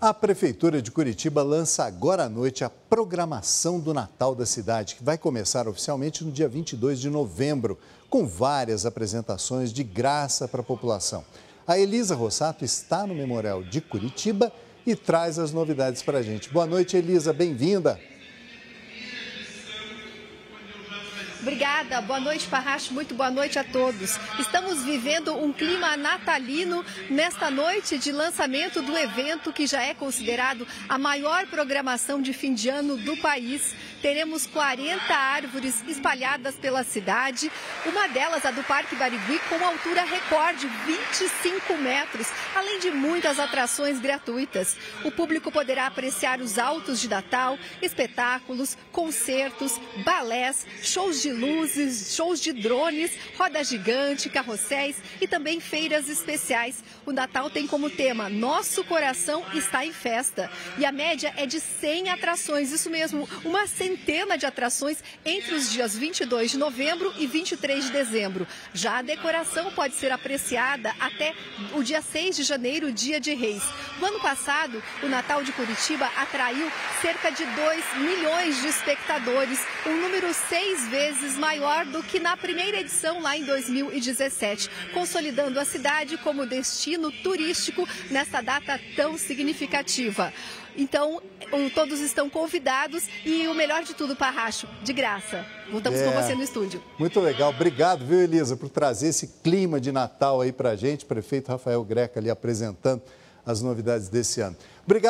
A Prefeitura de Curitiba lança agora à noite a programação do Natal da cidade, que vai começar oficialmente no dia 22 de novembro, com várias apresentações de graça para a população. A Elisa Rossato está no Memorial de Curitiba e traz as novidades para a gente. Boa noite, Elisa, bem-vinda. Obrigada, boa noite, Parracho, muito boa noite a todos. Estamos vivendo um clima natalino nesta noite de lançamento do evento que já é considerado a maior programação de fim de ano do país. Teremos 40 árvores espalhadas pela cidade, uma delas a do Parque Barigui com altura recorde, 25 metros, além de muitas atrações gratuitas. O público poderá apreciar os altos de Natal, espetáculos, concertos, balés, shows de luzes, shows de drones, roda gigante, carrosséis e também feiras especiais. O Natal tem como tema Nosso Coração está em Festa. E a média é de 100 atrações, isso mesmo, uma centena de atrações entre os dias 22 de novembro e 23 de dezembro. Já a decoração pode ser apreciada até o dia 6 de janeiro, dia de Reis. No ano passado, o Natal de Curitiba atraiu cerca de 2 milhões de espectadores, um número seis vezes vezes maior do que na primeira edição lá em 2017, consolidando a cidade como destino turístico nessa data tão significativa. Então, todos estão convidados e o melhor de tudo, Parracho, de graça. Voltamos é, com você no estúdio. Muito legal. Obrigado, viu, Elisa, por trazer esse clima de Natal aí pra gente. Prefeito Rafael Greca ali apresentando as novidades desse ano. Obrigado.